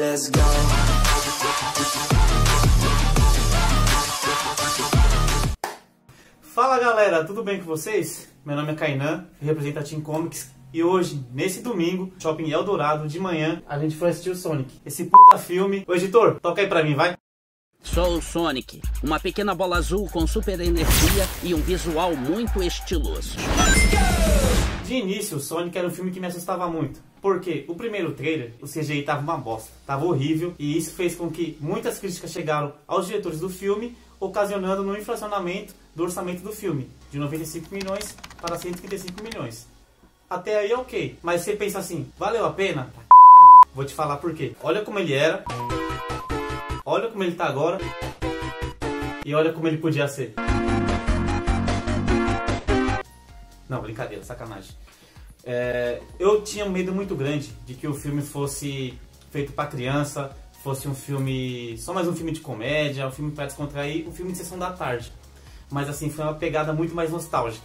Let's go. Fala galera, tudo bem com vocês? Meu nome é Kainan, represento a Team Comics e hoje, nesse domingo, Shopping Eldorado, de manhã, a gente foi assistir o Sonic. Esse puta filme. Ô editor, toca aí pra mim, vai. Sou o Sonic, uma pequena bola azul com super energia e um visual muito estiloso. De início, o Sonic era um filme que me assustava muito. Porque o primeiro trailer, o CGI tava uma bosta, tava horrível, e isso fez com que muitas críticas chegaram aos diretores do filme, ocasionando no inflacionamento do orçamento do filme, de 95 milhões para 135 milhões. Até aí ok, mas você pensa assim, valeu a pena? Vou te falar por quê. Olha como ele era, olha como ele tá agora, e olha como ele podia ser. Não, brincadeira, sacanagem. É, eu tinha um medo muito grande de que o filme fosse feito para criança, fosse um filme, só mais um filme de comédia, um filme para descontrair, um filme de sessão da tarde. Mas assim, foi uma pegada muito mais nostálgica.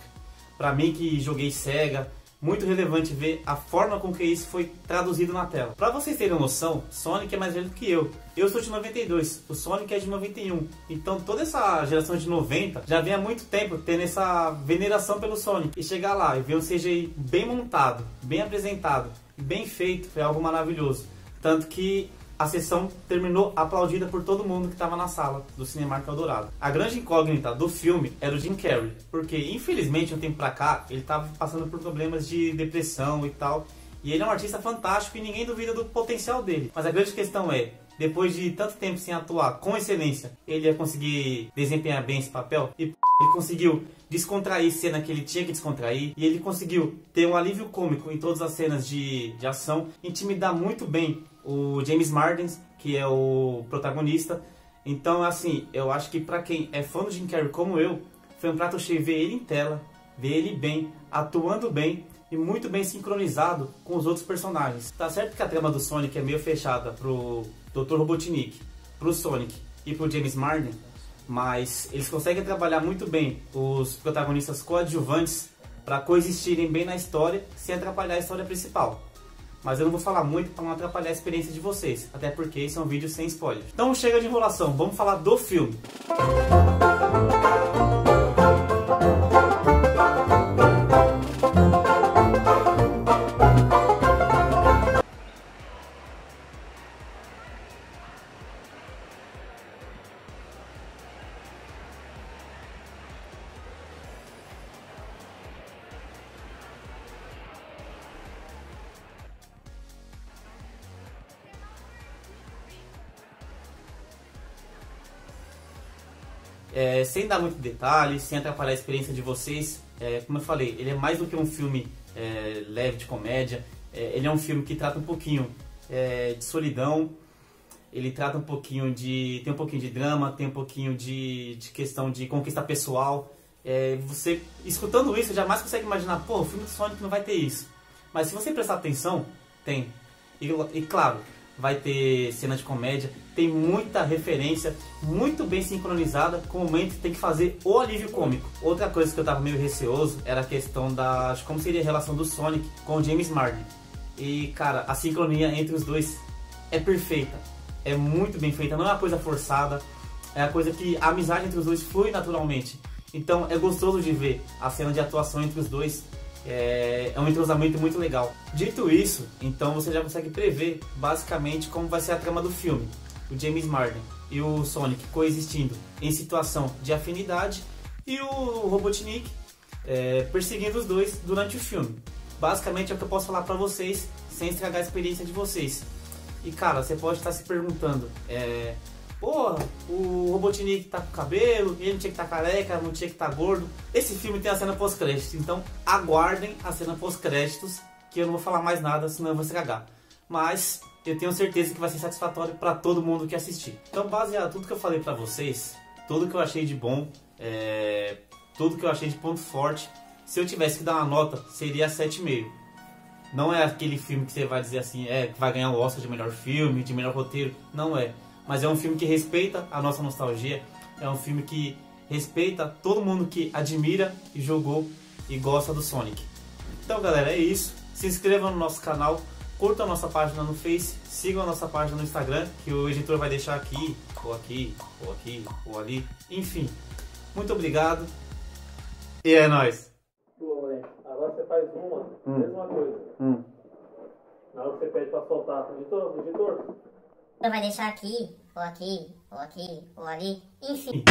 Para mim que joguei Sega, muito relevante ver a forma com que isso foi traduzido na tela. Para vocês terem noção, Sonic é mais velho que eu. Eu sou de 92, o Sonic é de 91. Então toda essa geração de 90 já vem há muito tempo tendo essa veneração pelo Sonic. E chegar lá e ver um CGI bem montado, bem apresentado, bem feito, foi algo maravilhoso. Tanto que a sessão terminou aplaudida por todo mundo que estava na sala do Cinemark Eldorado. A grande incógnita do filme era o Jim Carrey, porque infelizmente um tempo pra cá ele estava passando por problemas de depressão e tal. E ele é um artista fantástico e ninguém duvida do potencial dele. Mas a grande questão é, depois de tanto tempo sem atuar com excelência, ele ia conseguir desempenhar bem esse papel? E ele conseguiu descontrair cena que ele tinha que descontrair e ele conseguiu ter um alívio cômico em todas as cenas de, de ação, intimidar muito bem o James Marsden, que é o protagonista. Então, assim, eu acho que para quem é fã do Jim Carrey como eu, foi um prato cheio ver ele em tela, ver ele bem, atuando bem e muito bem sincronizado com os outros personagens. Tá certo que a trama do Sonic é meio fechada pro Dr. Robotnik, pro Sonic e pro James Marsden, mas eles conseguem trabalhar muito bem os protagonistas coadjuvantes para coexistirem bem na história sem atrapalhar a história principal. Mas eu não vou falar muito para não atrapalhar a experiência de vocês, até porque esse é um vídeo sem spoiler. Então chega de enrolação, vamos falar do filme. É, sem dar muito detalhe, sem atrapalhar a experiência de vocês, é, como eu falei, ele é mais do que um filme é, leve de comédia, é, ele é um filme que trata um pouquinho é, de solidão, ele trata um pouquinho de. tem um pouquinho de drama, tem um pouquinho de, de questão de conquista pessoal. É, você, escutando isso, jamais consegue imaginar, pô, o filme do Sonic não vai ter isso. Mas se você prestar atenção, tem. E, e claro, vai ter cena de comédia, tem muita referência, muito bem sincronizada com o momento que tem que fazer o alívio cômico. Outra coisa que eu tava meio receoso era a questão da como seria a relação do Sonic com o James Marsden. E cara, a sincronia entre os dois é perfeita, é muito bem feita, não é uma coisa forçada, é a coisa que a amizade entre os dois flui naturalmente. Então é gostoso de ver a cena de atuação entre os dois é, é um entrosamento muito legal. Dito isso, então você já consegue prever basicamente como vai ser a trama do filme. O James Marsden e o Sonic coexistindo em situação de afinidade e o Robotnik é, perseguindo os dois durante o filme. Basicamente é o que eu posso falar pra vocês sem estragar a experiência de vocês. E cara, você pode estar se perguntando, é, porra, o Robotnik tá com cabelo, ele não tinha que tá careca, não tinha que tá gordo. Esse filme tem a cena pós-créditos, então aguardem a cena pós-créditos, que eu não vou falar mais nada, senão eu vou estragar. Mas eu tenho certeza que vai ser satisfatório para todo mundo que assistir. Então, baseado tudo que eu falei para vocês, tudo que eu achei de bom, é, tudo que eu achei de ponto forte, se eu tivesse que dar uma nota, seria 7,5. Não é aquele filme que você vai dizer assim, é, que vai ganhar o Oscar de melhor filme, de melhor roteiro. Não é mas é um filme que respeita a nossa nostalgia, é um filme que respeita todo mundo que admira e jogou e gosta do Sonic. Então galera, é isso. Se inscreva no nosso canal, curtam a nossa página no Face, sigam a nossa página no Instagram, que o editor vai deixar aqui, ou aqui, ou aqui, ou ali, enfim. Muito obrigado. E é nóis. Moleque. Agora você faz uma, Hum. mesma coisa. Hum. Na hora que você pede pra soltar, editor, editor, vai deixar aqui, ou aqui, ou aqui, ou ali, enfim.